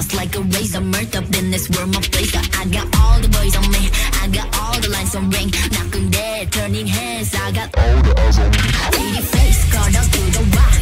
just like a razor. Mirth up in this world, my blazer I got all the boys on me. I got all the lines on ring. Knocking dead, turning heads. I got all the eyes on me. Pretty face, caught up to the rock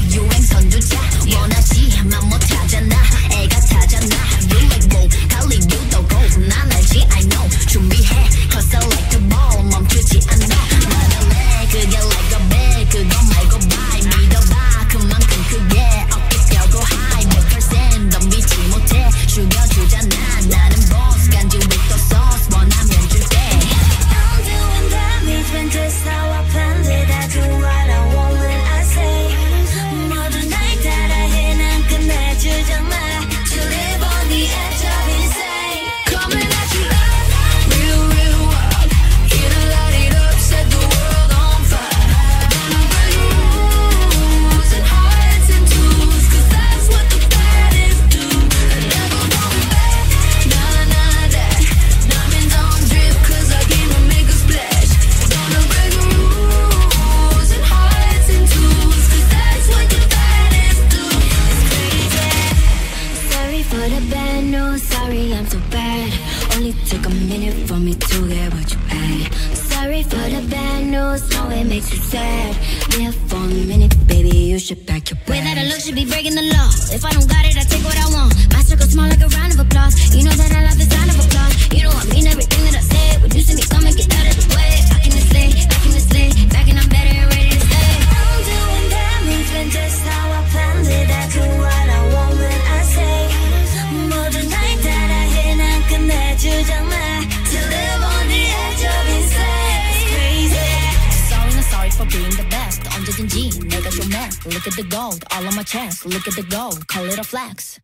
Should have been no sorry, I'm so bad. Only took a minute for me to get what you had. Sorry for the bad news, no, it makes you sad. Yeah, for a minute, baby, you should pack your bags. that I look, should be breaking the law. If I don't got it, I take Look at the gold all on my chest. Look at the gold, call it a flex.